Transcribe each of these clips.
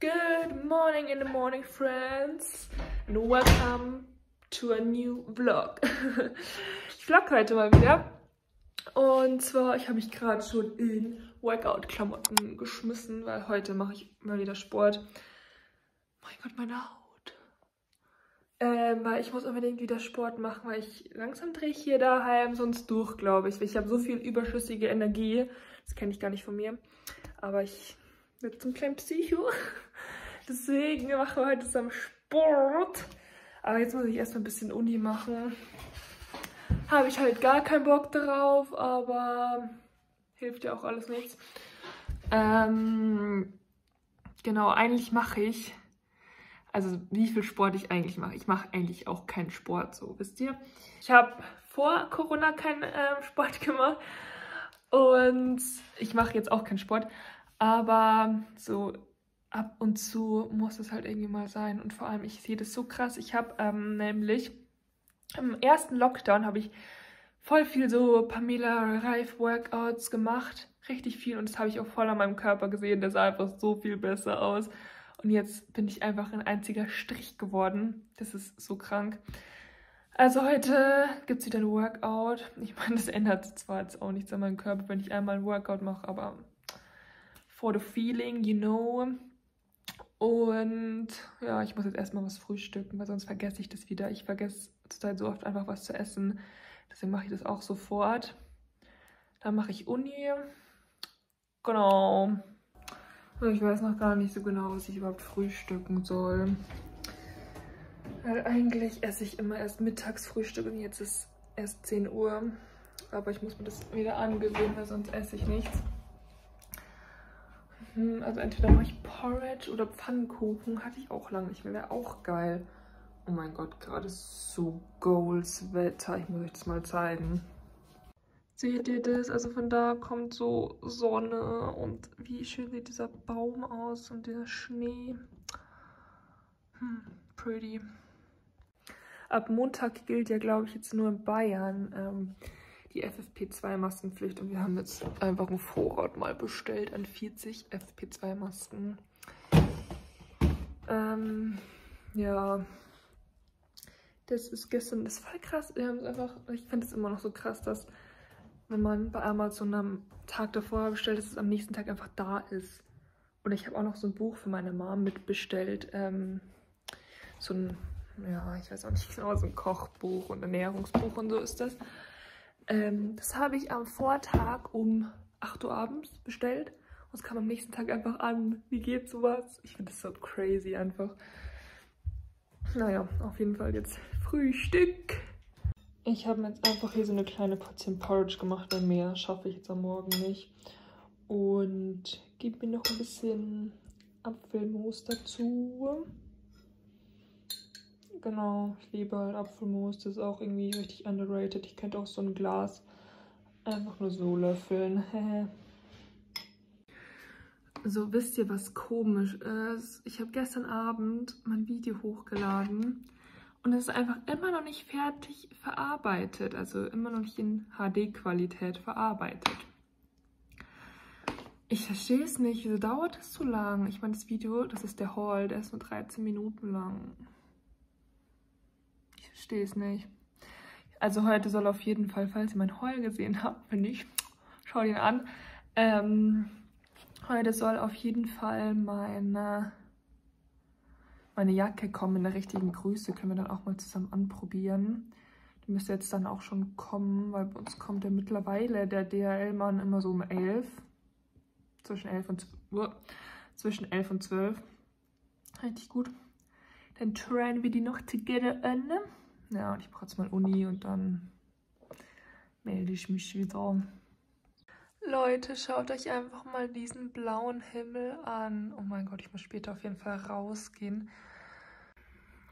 Good morning in the morning, friends, and welcome to a new vlog. ich vlog heute mal wieder. Und zwar, ich habe mich gerade schon in Workout-Klamotten geschmissen, weil heute mache ich mal wieder Sport. Mein Gott, meine Haut. Ähm, weil ich muss unbedingt wieder Sport machen, weil ich langsam drehe ich hier daheim sonst durch, glaube ich. Ich habe so viel überschüssige Energie. Das kenne ich gar nicht von mir. Aber ich werde zum kleinen Psycho. Deswegen machen wir heute zusammen Sport. Aber jetzt muss ich erstmal ein bisschen Uni machen. Habe ich halt gar keinen Bock drauf, aber hilft ja auch alles nichts. Ähm, genau, eigentlich mache ich, also wie viel Sport ich eigentlich mache. Ich mache eigentlich auch keinen Sport, so wisst ihr. Ich habe vor Corona keinen äh, Sport gemacht und ich mache jetzt auch keinen Sport. Aber so ab und zu muss es halt irgendwie mal sein. Und vor allem, ich sehe das so krass. Ich habe ähm, nämlich im ersten Lockdown habe ich voll viel so Pamela Reif Workouts gemacht. Richtig viel. Und das habe ich auch voll an meinem Körper gesehen. Der sah einfach so viel besser aus. Und jetzt bin ich einfach ein einziger Strich geworden. Das ist so krank. Also heute gibt es wieder ein Workout. Ich meine, das ändert zwar jetzt auch nichts an meinem Körper, wenn ich einmal ein Workout mache, aber for the feeling, you know. Und ja, ich muss jetzt erstmal was frühstücken, weil sonst vergesse ich das wieder. Ich vergesse zurzeit so oft einfach was zu essen. Deswegen mache ich das auch sofort. Dann mache ich Uni. Genau. Ich weiß noch gar nicht so genau, was ich überhaupt frühstücken soll. Weil eigentlich esse ich immer erst mittags Frühstück und jetzt ist erst 10 Uhr. Aber ich muss mir das wieder angewöhnen, weil sonst esse ich nichts. Hm, also entweder mache ich Porridge oder Pfannkuchen. Hatte ich auch lange nicht mehr. Wäre auch geil. Oh mein Gott, gerade so Goals Wetter. Ich muss euch das mal zeigen. Seht ihr das? Also von da kommt so Sonne und wie schön sieht dieser Baum aus und der Schnee. Hm, pretty. Ab Montag gilt ja, glaube ich, jetzt nur in Bayern ähm, die FFP2-Maskenpflicht und wir haben jetzt einfach einen Vorrat mal bestellt an 40 FFP2-Masken. Ähm, ja, das ist gestern, das voll krass. Wir haben es einfach, ich finde es immer noch so krass, dass wenn man bei Amazon am Tag davor bestellt, dass es am nächsten Tag einfach da ist. Und ich habe auch noch so ein Buch für meine Mom mitbestellt. Ähm, so ein, ja, ich weiß auch nicht genau, so ein Kochbuch und Ernährungsbuch und so ist das. Ähm, das habe ich am Vortag um 8 Uhr abends bestellt und es kam am nächsten Tag einfach an. Wie geht sowas? Ich finde das so crazy einfach. Naja, auf jeden Fall jetzt Frühstück. Ich habe mir jetzt einfach hier so eine kleine Portion Porridge gemacht, weil mehr schaffe ich jetzt am Morgen nicht. Und gebe mir noch ein bisschen Apfelmus dazu. Genau, ich liebe halt Apfelmus. Das ist auch irgendwie richtig underrated. Ich könnte auch so ein Glas einfach nur so löffeln. so, wisst ihr, was komisch ist? Ich habe gestern Abend mein Video hochgeladen und es ist einfach immer noch nicht fertig verarbeitet. Also immer noch nicht in HD-Qualität verarbeitet. Ich verstehe es nicht. Wieso dauert es so lang? Ich meine, das Video, das ist der Haul, der ist nur 13 Minuten lang verstehe es nicht. Also heute soll auf jeden Fall, falls ihr mein Heul gesehen habt, finde ich, schaut ihn an. Ähm, heute soll auf jeden Fall meine, meine Jacke kommen in der richtigen Größe. Können wir dann auch mal zusammen anprobieren. Die müsste jetzt dann auch schon kommen, weil bei uns kommt ja mittlerweile der DHL-Mann immer so um 11. Zwischen 11 und 12. Zwischen 11 und 12. Richtig gut. Dann trainen wir die noch together an. Ja, und ich brauche jetzt mal Uni und dann melde ich mich wieder. Leute, schaut euch einfach mal diesen blauen Himmel an. Oh mein Gott, ich muss später auf jeden Fall rausgehen.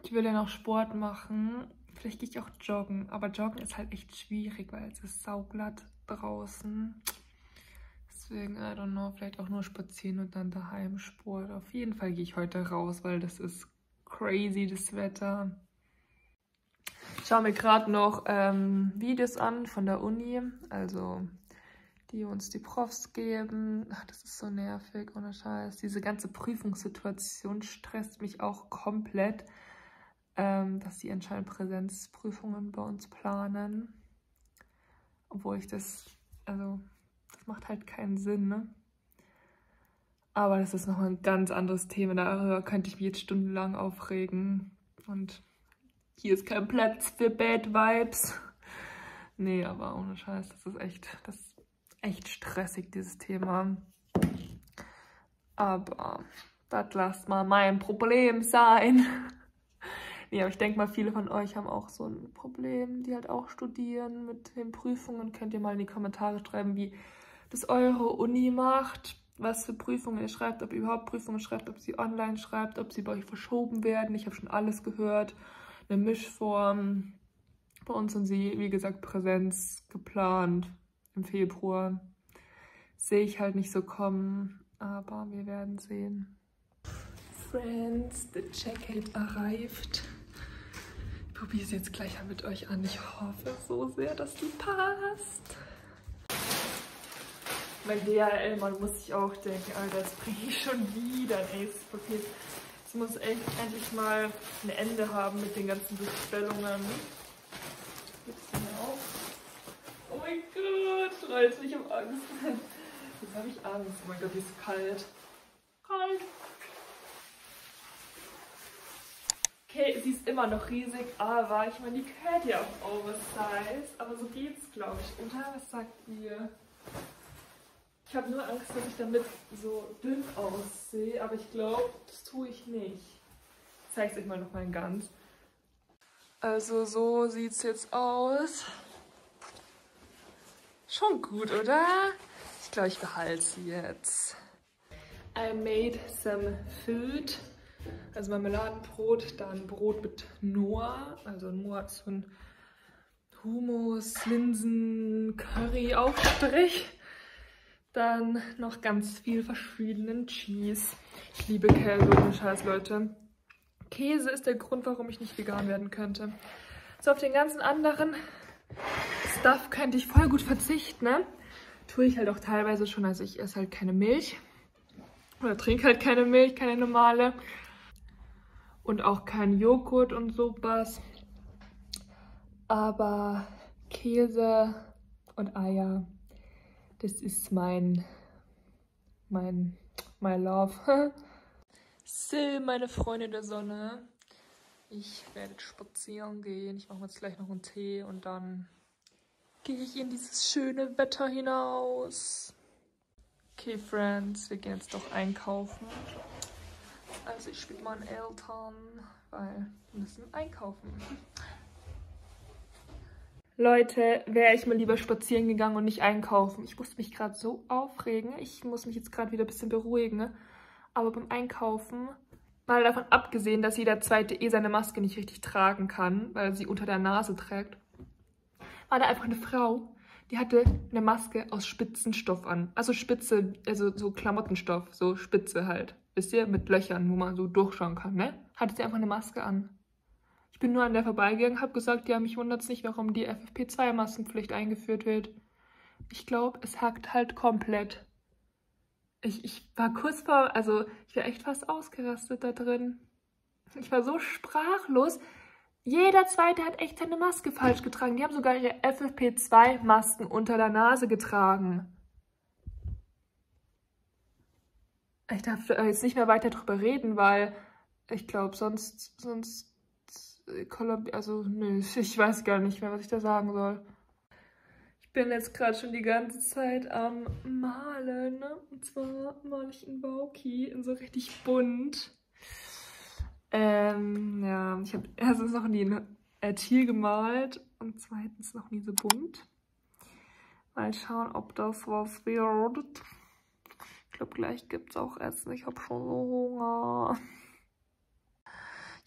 Ich will ja noch Sport machen. Vielleicht gehe ich auch joggen. Aber joggen ist halt echt schwierig, weil es ist sauglatt draußen. Deswegen, I don't know, vielleicht auch nur spazieren und dann daheim Sport. Auf jeden Fall gehe ich heute raus, weil das ist crazy, das Wetter. Schaue mir gerade noch ähm, Videos an von der Uni, also die uns die Profs geben. Ach, das ist so nervig, ohne Scheiß. Diese ganze Prüfungssituation stresst mich auch komplett, ähm, dass die anscheinend Präsenzprüfungen bei uns planen. Obwohl ich das, also, das macht halt keinen Sinn, ne? Aber das ist nochmal ein ganz anderes Thema. Darüber könnte ich mich jetzt stundenlang aufregen. Und hier ist kein Platz für Bad Vibes. Nee, aber ohne Scheiß, das ist echt, das ist echt stressig, dieses Thema. Aber das lasst mal mein Problem sein. nee, aber ich denke mal, viele von euch haben auch so ein Problem, die halt auch studieren mit den Prüfungen. Könnt ihr mal in die Kommentare schreiben, wie das eure Uni macht, was für Prüfungen ihr schreibt, ob ihr überhaupt Prüfungen schreibt, ob sie online schreibt, ob sie bei euch verschoben werden. Ich habe schon alles gehört. Eine Mischform. Bei uns sind sie, wie gesagt, Präsenz geplant im Februar. Sehe ich halt nicht so kommen, aber wir werden sehen. Friends, the jacket arrived. Ich probiere es jetzt gleich mal mit euch an. Ich hoffe so sehr, dass die passt. Mein DHL, man muss sich auch denken, Alter, das bringe ich schon wieder ein Ace-Paket. Es muss echt endlich mal ein Ende haben mit den ganzen Bestellungen. Oh mein Gott, Leute, ich habe Angst. Jetzt habe ich Angst. Oh mein Gott, wie ist kalt. Kalt. Okay, sie ist immer noch riesig, aber ich meine, die gehört ja auch Oversize. Aber so geht's, glaube ich. Oder was sagt ihr? Ich habe nur Angst, dass ich damit so dünn aussehe, aber ich glaube, das tue ich nicht. Ich zeige es euch mal noch mal ganz. Also so sieht es jetzt aus. Schon gut, oder? Ich glaube, ich behalte sie jetzt. I made some food. Also Marmeladenbrot, dann Brot mit Noah. Also Noah ist so ein Hummus, Linsen, Curry Aufstrich. Dann noch ganz viel verschiedenen Cheese. Ich liebe Käse, ohne Scheiß, Leute. Käse ist der Grund, warum ich nicht vegan werden könnte. So, auf den ganzen anderen Stuff könnte ich voll gut verzichten, ne? Tue ich halt auch teilweise schon, also ich esse halt keine Milch. Oder trinke halt keine Milch, keine normale. Und auch kein Joghurt und sowas. Aber Käse und Eier das ist mein, mein, my love. so, meine Freunde der Sonne. Ich werde spazieren gehen. Ich mache jetzt gleich noch einen Tee und dann gehe ich in dieses schöne Wetter hinaus. Okay, Friends, wir gehen jetzt doch einkaufen. Also ich mit meinen Eltern, weil wir müssen einkaufen. Leute, wäre ich mal lieber spazieren gegangen und nicht einkaufen. Ich musste mich gerade so aufregen. Ich muss mich jetzt gerade wieder ein bisschen beruhigen. Aber beim Einkaufen, mal davon abgesehen, dass jeder zweite eh seine Maske nicht richtig tragen kann, weil er sie unter der Nase trägt, war da einfach eine Frau, die hatte eine Maske aus Spitzenstoff an. Also Spitze, also so Klamottenstoff, so Spitze halt. Wisst ihr, mit Löchern, wo man so durchschauen kann, ne? Hatte sie einfach eine Maske an bin nur an der vorbeigegangen, habe gesagt, ja, mich wundert es nicht, warum die FFP2-Maskenpflicht eingeführt wird. Ich glaube, es hackt halt komplett. Ich, ich war kurz vor, also ich war echt fast ausgerastet da drin. Ich war so sprachlos. Jeder Zweite hat echt seine Maske falsch getragen. Die haben sogar ihre FFP2-Masken unter der Nase getragen. Ich darf jetzt nicht mehr weiter drüber reden, weil ich glaube, sonst, sonst also nö, ich weiß gar nicht mehr, was ich da sagen soll. Ich bin jetzt gerade schon die ganze Zeit am Malen. Ne? Und zwar male ich in Bauki in so richtig bunt. Ähm, ja, ich habe erstens noch nie ein äh, Tier gemalt und zweitens noch nie so bunt. Mal schauen, ob das was wird. Ich glaube, gleich gibt es auch Essen. Ich habe schon so Hunger.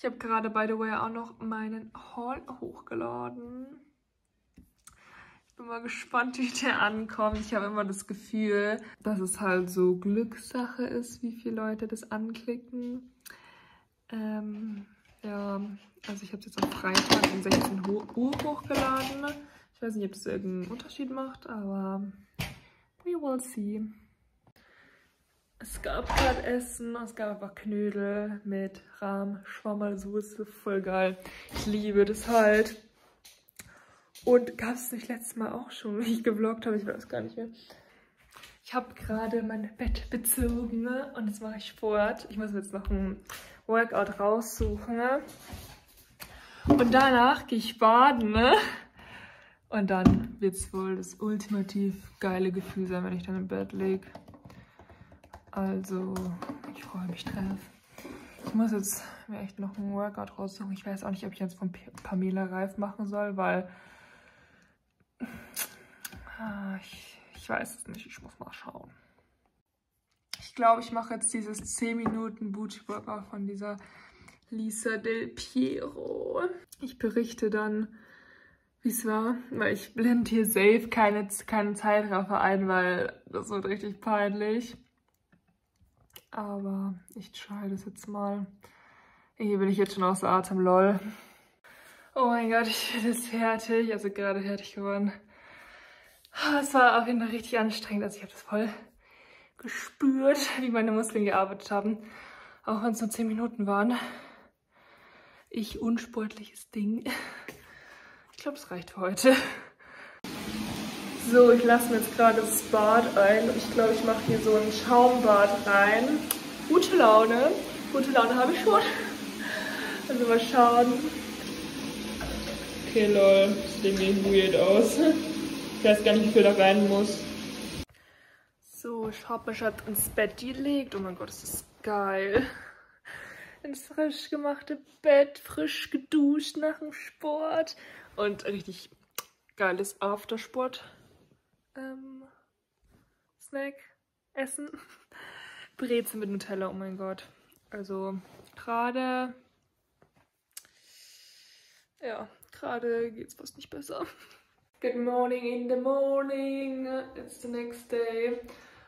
Ich habe gerade, by the way, auch noch meinen Haul hochgeladen. Ich bin mal gespannt, wie der ankommt. Ich habe immer das Gefühl, dass es halt so Glückssache ist, wie viele Leute das anklicken. Ähm, ja, also ich habe es jetzt am Freitag um 16 Uhr hochgeladen. Ich weiß nicht, ob es irgendeinen Unterschied macht, aber we will see. Es gab gerade Essen, es gab einfach Knödel mit Rahm, Schwammerlsoße, voll geil. Ich liebe das halt. Und gab es nicht letztes Mal auch schon, wie ich gevloggt habe, ich weiß gar nicht mehr. Ich habe gerade mein Bett bezogen ne? und jetzt mache ich Sport. Ich muss jetzt noch ein Workout raussuchen. Ne? Und danach gehe ich baden. Ne? Und dann wird es wohl das ultimativ geile Gefühl sein, wenn ich dann im Bett liege. Also, ich freue mich drauf. Ich muss jetzt mir echt noch ein Workout raussuchen. Ich weiß auch nicht, ob ich jetzt von Pamela Reif machen soll, weil ah, ich, ich weiß es nicht. Ich muss mal schauen. Ich glaube, ich mache jetzt dieses 10 Minuten Booty Workout von dieser Lisa Del Piero. Ich berichte dann, wie es war, weil ich blende hier safe keine, keine Zeitraffer ein, weil das wird richtig peinlich. Aber ich try das jetzt mal. Hier bin ich jetzt schon außer Atem, lol. Oh mein Gott, ich bin jetzt fertig. Also gerade fertig geworden. Ah, es war auf jeden Fall richtig anstrengend. Also ich habe das voll gespürt, wie meine Muskeln gearbeitet haben. Auch wenn es nur 10 Minuten waren. Ich unsportliches Ding. Ich glaube, es reicht für heute. So, ich lasse mir jetzt gerade das Bad ein. Ich glaube, ich mache hier so ein Schaumbad rein. Gute Laune. Gute Laune habe ich schon. Also mal schauen. Okay, lol. Das sieht irgendwie weird aus. Ich weiß gar nicht, wie viel da rein muss. So, ich habe mich halt ins Bett gelegt. Oh mein Gott, das ist geil. Ins frisch gemachte Bett, frisch geduscht nach dem Sport. Und richtig geiles Aftersport ähm, Snack, Essen. Brezel mit Nutella, oh mein Gott. Also gerade, ja, gerade geht es fast nicht besser. Good morning in the morning, it's the next day.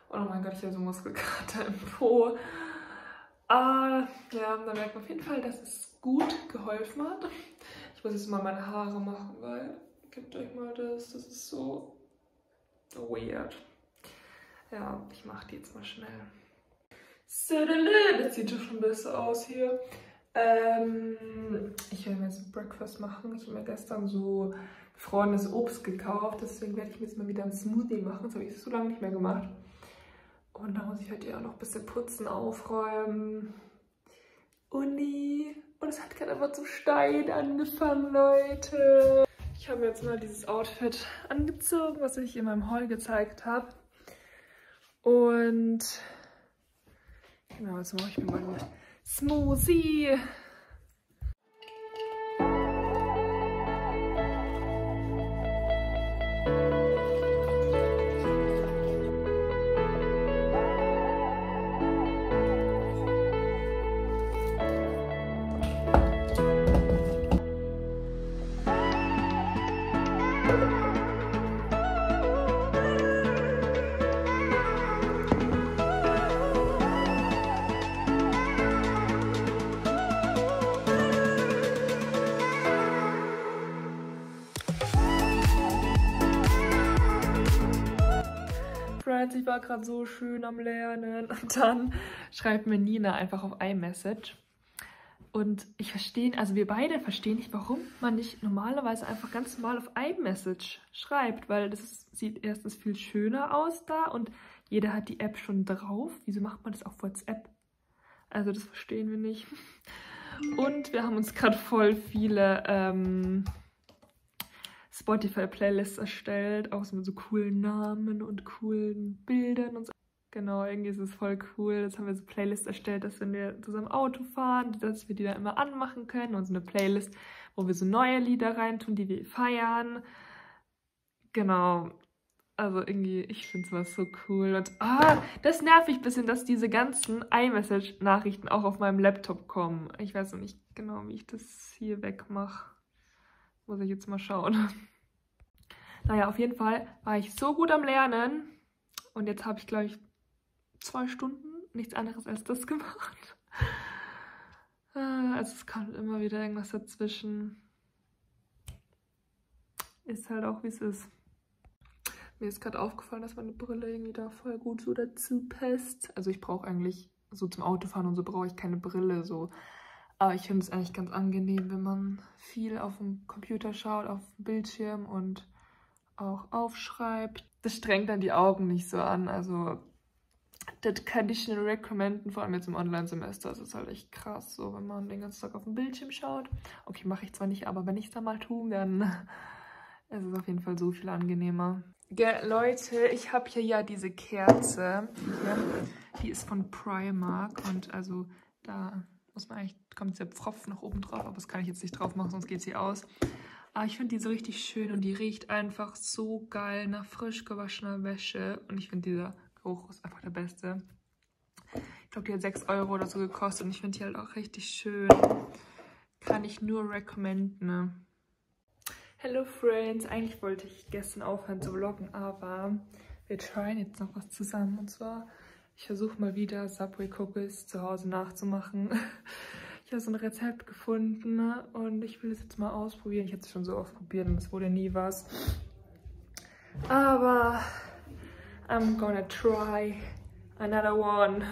Oh mein Gott, ich habe so Muskelkater im Po. Ah, ja, da merkt man auf jeden Fall, dass es gut geholfen hat. Ich muss jetzt mal meine Haare machen, weil, gebt euch mal das, das ist so weird. Ja, ich mache die jetzt mal schnell. Das sieht schon besser aus hier. Ähm, ich werde mir jetzt Breakfast machen. Ich habe mir gestern so gefrorenes Obst gekauft. Deswegen werde ich mir jetzt mal wieder ein Smoothie machen. Das habe ich so lange nicht mehr gemacht. Und da muss ich halt ja auch noch ein bisschen putzen, aufräumen. Uni. Und es hat gerade einfach zu Stein angefangen, Leute. Ich habe jetzt mal dieses Outfit angezogen, was ich in meinem Haul gezeigt habe. Und genau, jetzt mache ich mir mal einen Smoothie. War gerade so schön am Lernen. Und dann schreibt mir Nina einfach auf iMessage. Und ich verstehe, also wir beide verstehen nicht, warum man nicht normalerweise einfach ganz normal auf iMessage schreibt, weil das ist, sieht erstens viel schöner aus da und jeder hat die App schon drauf. Wieso macht man das auf WhatsApp? Also das verstehen wir nicht. Und wir haben uns gerade voll viele ähm, Spotify-Playlists erstellt, auch so mit so coolen Namen und coolen Bildern und so. Genau, irgendwie ist es voll cool. Jetzt haben wir so Playlists erstellt, dass wenn wir zusammen Auto fahren, dass wir die da immer anmachen können und so eine Playlist, wo wir so neue Lieder reintun, die wir feiern. Genau. Also irgendwie, ich finde sowas so cool. Und ah, das nervt mich ein bisschen, dass diese ganzen iMessage-Nachrichten auch auf meinem Laptop kommen. Ich weiß noch nicht genau, wie ich das hier wegmache. Muss ich jetzt mal schauen. Naja, auf jeden Fall war ich so gut am Lernen. Und jetzt habe ich, glaube ich, zwei Stunden nichts anderes als das gemacht. Ah, also es kommt immer wieder irgendwas dazwischen. Ist halt auch, wie es ist. Mir ist gerade aufgefallen, dass meine Brille irgendwie da voll gut so dazu passt. Also ich brauche eigentlich so zum Autofahren und so brauche ich keine Brille so. Aber ich finde es eigentlich ganz angenehm, wenn man viel auf dem Computer schaut, auf dem Bildschirm und auch aufschreibt. Das strengt dann die Augen nicht so an. Also das kann ich nur recommenden, vor allem jetzt im Online-Semester. Das ist halt echt krass, so wenn man den ganzen Tag auf dem Bildschirm schaut. Okay, mache ich zwar nicht, aber wenn ich es dann mal tue, dann ist es auf jeden Fall so viel angenehmer. Ja, Leute, ich habe hier ja diese Kerze. Hier. Die ist von Primark und also da muss man eigentlich, kommt der Pfropf noch oben drauf, aber das kann ich jetzt nicht drauf machen, sonst geht sie aus. Aber ich finde die so richtig schön und die riecht einfach so geil nach frisch gewaschener Wäsche und ich finde dieser Geruch ist einfach der beste. Ich glaube, die hat 6 Euro oder so gekostet und ich finde die halt auch richtig schön. Kann ich nur recommenden. Hello Friends, eigentlich wollte ich gestern aufhören zu vloggen, aber wir tryen jetzt noch was zusammen. Und zwar, ich versuche mal wieder Subway Cookies zu Hause nachzumachen. Ich habe so ein Rezept gefunden ne? und ich will es jetzt mal ausprobieren. Ich habe es schon so oft probiert und es wurde nie was. Aber I'm gonna try another one.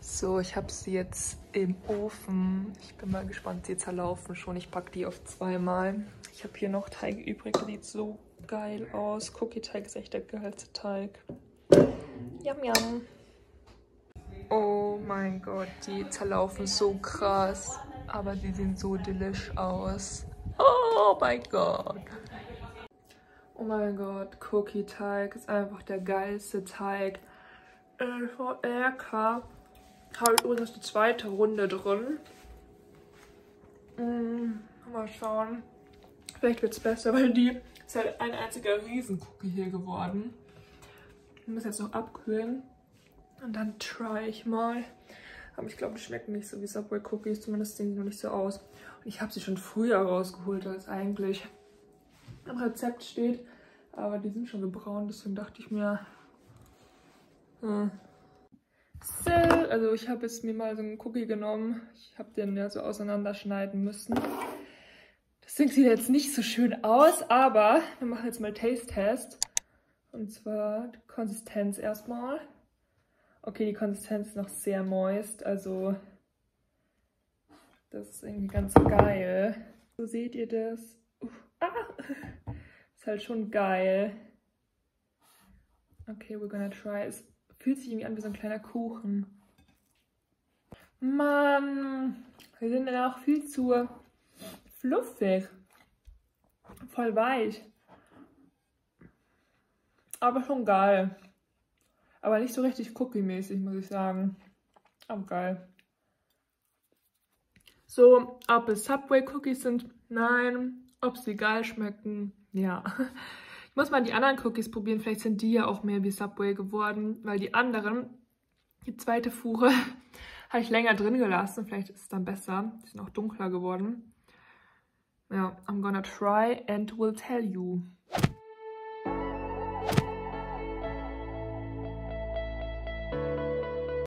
So, ich habe sie jetzt im Ofen. Ich bin mal gespannt, sie zerlaufen schon. Ich packe die auf zweimal. Ich habe hier noch Teig übrig, sieht so geil aus. Cookie-Teig ist echt der geilste Teig. Yum, yum. Oh mein Gott, die zerlaufen so krass. Aber sie sehen so delish aus. Oh mein Gott. Oh mein Gott, Cookie-Teig ist einfach der geilste Teig. So lecker. Habe ich übrigens die zweite Runde drin. Mm, mal schauen. Vielleicht wird es besser, weil die ist halt ein einziger Riesencookie hier geworden. Ich muss jetzt noch abkühlen. Und dann try ich mal. Aber ich glaube, die schmecken nicht so wie Subway Cookies. Zumindest sehen die noch nicht so aus. Und ich habe sie schon früher rausgeholt, als eigentlich im Rezept steht. Aber die sind schon gebraun, deswegen dachte ich mir... Hm. So, also ich habe jetzt mir mal so einen Cookie genommen. Ich habe den ja so auseinanderschneiden müssen. Das sieht jetzt nicht so schön aus, aber wir machen jetzt mal Taste-Test. Und zwar die Konsistenz erstmal. Okay, die Konsistenz ist noch sehr moist, also das ist irgendwie ganz geil. So seht ihr das. Uh, ah, ist halt schon geil. Okay, we're gonna try. Es fühlt sich irgendwie an wie so ein kleiner Kuchen. Mann, wir sind dann auch viel zu fluffig. Voll weich. Aber schon geil. Aber nicht so richtig cookie-mäßig, muss ich sagen. Aber geil. So, ob es Subway-Cookies sind? Nein. Ob sie geil schmecken? Ja. Ich muss mal die anderen Cookies probieren. Vielleicht sind die ja auch mehr wie Subway geworden. Weil die anderen, die zweite Fuhre, habe ich länger drin gelassen. Vielleicht ist es dann besser. Die sind auch dunkler geworden. Yeah, I'm gonna try and will tell you.